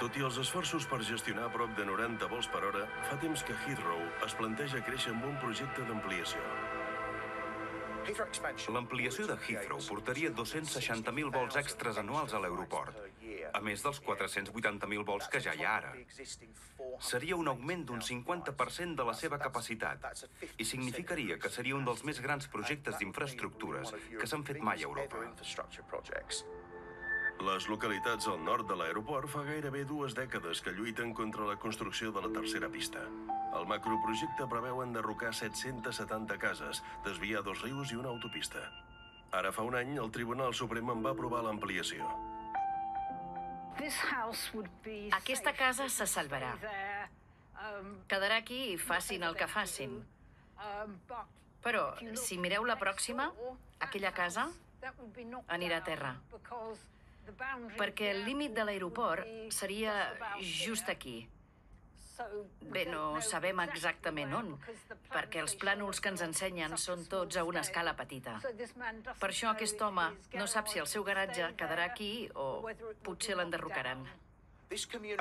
Tot i els esforços per gestionar prop de 90 vols per hora, fa temps que Heathrow es planteja créixer amb un projecte d'ampliació. L'ampliació de Heathrow portaria 260.000 vols extras anuals a l'aeroport, a més dels 480.000 vols que ja hi ha ara. Seria un augment d'un 50% de la seva capacitat i significaria que seria un dels més grans projectes d'infraestructures que s'han fet mai a Europa. Les localitats al nord de l'aeroport fa gairebé dues dècades que lluiten contra la construcció de la tercera pista. El macroprojecte preveu enderrocar 770 cases, desviar dos rius i una autopista. Ara fa un any, el Tribunal Suprem en va aprovar l'ampliació. Aquesta casa se salvarà. Quedarà aquí i facin el que facin. Però, si mireu la pròxima, aquella casa anirà a terra. Perquè el límit de l'aeroport seria just aquí. Bé, no sabem exactament on, perquè els plànols que ens ensenyen són tots a una escala petita. Per això aquest home no sap si el seu garatge quedarà aquí o potser l'enderrocaran.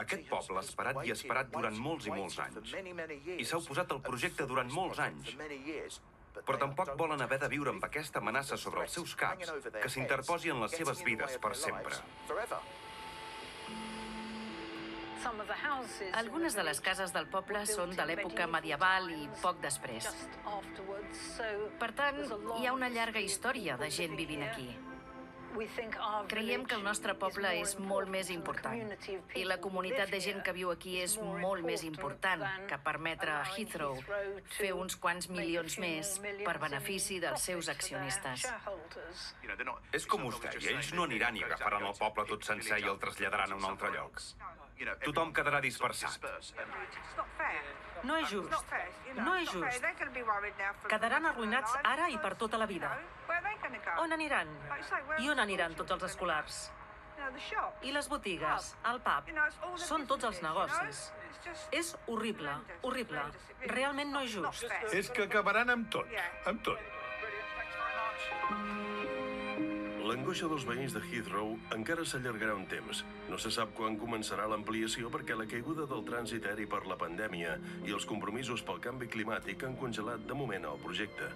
Aquest poble ha esperat i ha esperat durant molts i molts anys. I s'ha oposat al projecte durant molts anys. Però tampoc volen haver de viure amb aquesta amenaça sobre els seus caps que s'interposi en les seves vides per sempre. Algunes de les cases del poble són de l'època medieval i poc després. Per tant, hi ha una llarga història de gent vivint aquí. Creiem que el nostre poble és molt més important i la comunitat de gent que viu aquí és molt més important que permetre a Heathrow fer uns quants milions més per benefici dels seus accionistes. És com us deia, ells no aniran i agafaran el poble tot sencer i el traslladaran a un altre lloc. Tothom quedarà dispersat. No és just. No és just. Quedaran arruïnats ara i per tota la vida. On aniran? I on aniran tots els escolars? I les botigues, el pub, són tots els negocis. És horrible, horrible. Realment no és just. És que acabaran amb tot, amb tot. L'angoixa dels veïns de Heathrow encara s'allargarà un temps. No se sap quan començarà l'ampliació perquè la caiguda del trànsit aeri per la pandèmia i els compromisos pel canvi climàtic han congelat de moment el projecte.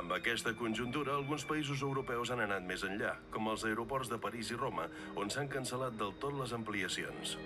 Amb aquesta conjuntura, alguns països europeus han anat més enllà, com els aeroports de París i Roma, on s'han cancel·lat del tot les ampliacions.